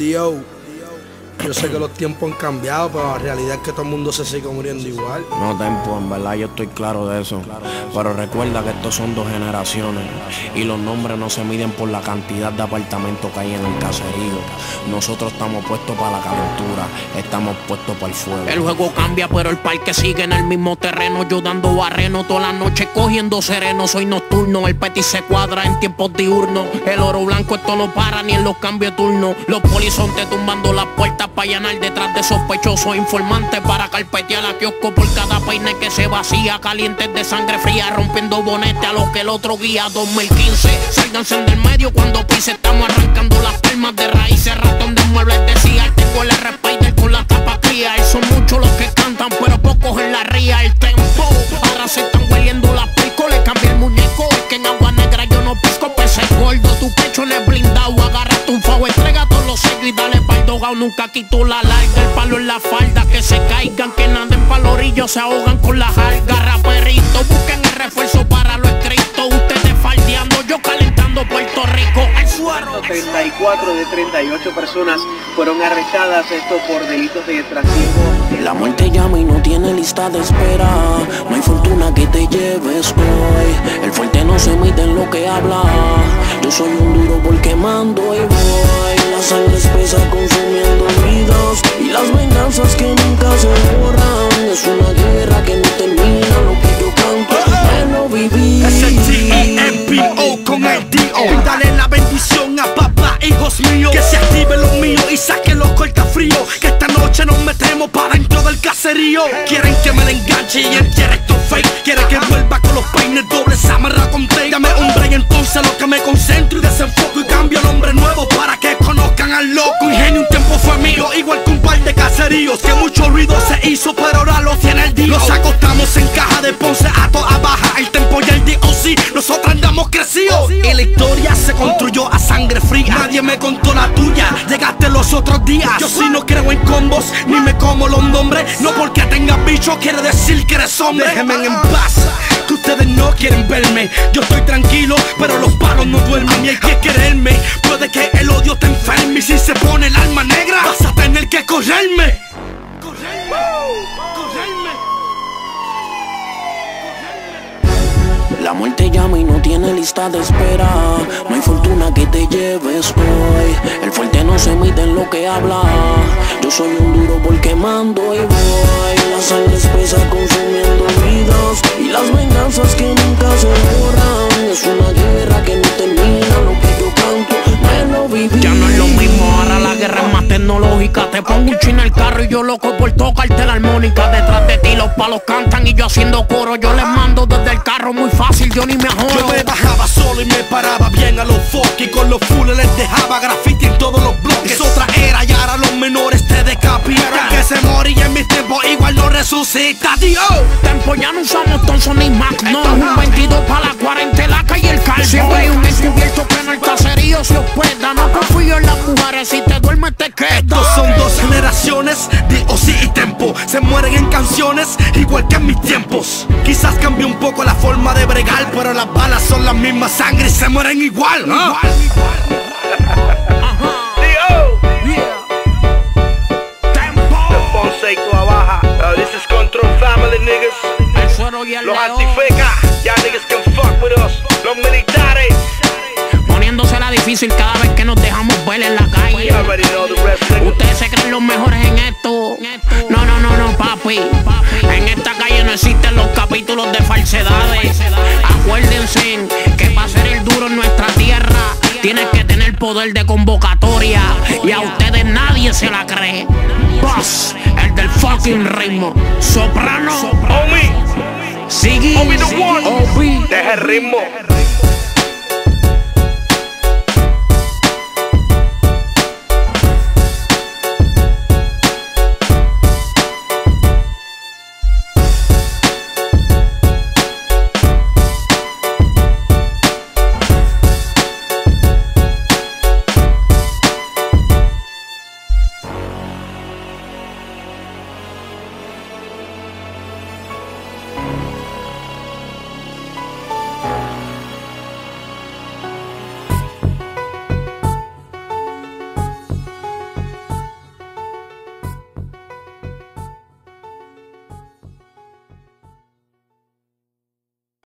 the old. Yo sé que los tiempos han cambiado, pero la realidad es que todo el mundo se sigue muriendo igual. No, Tempo, en verdad yo estoy claro de eso. Pero recuerda que estos son dos generaciones y los nombres no se miden por la cantidad de apartamentos que hay en el caserío. Nosotros estamos puestos para la calentura, estamos puestos para el fuego. El juego cambia, pero el parque sigue en el mismo terreno. Yo dando barreno toda la noche cogiendo sereno. Soy nocturno, el petit se cuadra en tiempos diurnos. El oro blanco esto no para ni en los cambios de turno. Los polizontes tumbando las puertas para allanar detrás de sospechosos informantes para carpetear a kiosco por cada peine que se vacía. Calientes de sangre fría, rompiendo bonete a los que el otro guía. 2015, sálganse del medio cuando pise. Estamos arrancando las palmas de raíces. Ratón de muebles decía, Nunca quito la larga, el palo en la falda. Que se caigan, que naden pa'l orillo, se ahogan con las algas. Raperito, busquen el refuerzo para lo escrito. Ustedes faldeando, yo calentando Puerto Rico. El suero. 34 de 38 personas fueron arrestadas, esto por delitos de trasiego. La muerte llama y no tiene lista de espera. No hay fortuna que te lleves hoy. El fuerte no se mide en lo que habla. Yo soy un duro porque mando y voy. Sangre espesa consumiendo vidas. Y las venganzas que nunca se borran. Es una guerra que no termina. Lo que yo canto, me lo viví. Es el T-E-M-P-O con el D-O Dale la bendición a papá, hijos míos Que se active lo mío y saque los cortafríos Que esta noche nos metemos para dentro del caserío Quieren que me la enganche y entierre esto fake Quieren que vuelva con los peines dobles amarra con tape Dame hombre y entonces lo que me concentro Y caseríos Que mucho ruido se hizo pero ahora lo tiene el día Los acostamos en caja de Ponce a toda baja. El tempo y el DOC, nosotros andamos crecidos. Y la historia se construyó a sangre fría. Nadie me contó la tuya, llegaste los otros días. Yo sí no creo en combos, ni me como los nombres. No porque tengas bicho quiere decir que eres hombre. Déjenme en paz, que ustedes no quieren verme Yo estoy tranquilo, pero los palos no duermen Y hay que quererme, puede que el odio te enferme Y si se pone el alma negra, vas a tener que correrme Correrme, correrme La muerte llama y no tiene lista de espera. No hay fortuna que te lleves hoy. El fuerte no se mide en lo que habla. Yo soy un duro porque mando y voy. La sangre espesa consumiendo vidas. Y las Te pongo un chino en el carro y yo loco por tocarte la armónica. Detrás de ti los palos cantan y yo haciendo coro. Yo les mando desde el carro muy fácil, yo ni me Yo ajoro. me bajaba solo y me paraba bien a los fuck Y con los fulles les dejaba graffiti en todos los bloques. Es otra era y ahora los menores te decapitan. Que se moría en mis tiempos igual no resucita, Dios. Tempo ya no usamos Thompson ni Mac, no Un 22 para la 40 la calle y el calvo. Siempre hay un encubierto que en el caserío se hospeda. No confío en las mujeres, si te duermes te quedas De Ozzy y Tempo Se mueren en canciones igual que en mis tiempos. Quizás cambie un poco la forma de bregar Pero las balas son las mismas sangre y se mueren igual. ¿ah? Ponce y toda baja. This is Control Family, niggas. El suero y el Los león antifecas, ya niggas can fuck with us. Los militares, Poniéndosela difícil cada vez que nos dejamos ver en la calle. Ustedes se creen los mejores papi. En esta calle no existen los capítulos de falsedades. Acuérdense que para ser el duro en nuestra tierra Tienes que tener poder de convocatoria. Y a ustedes nadie se la cree. Boss, el del fucking ritmo. Soprano, Homie, Siggy, homie the one. Obi. Deja el ritmo.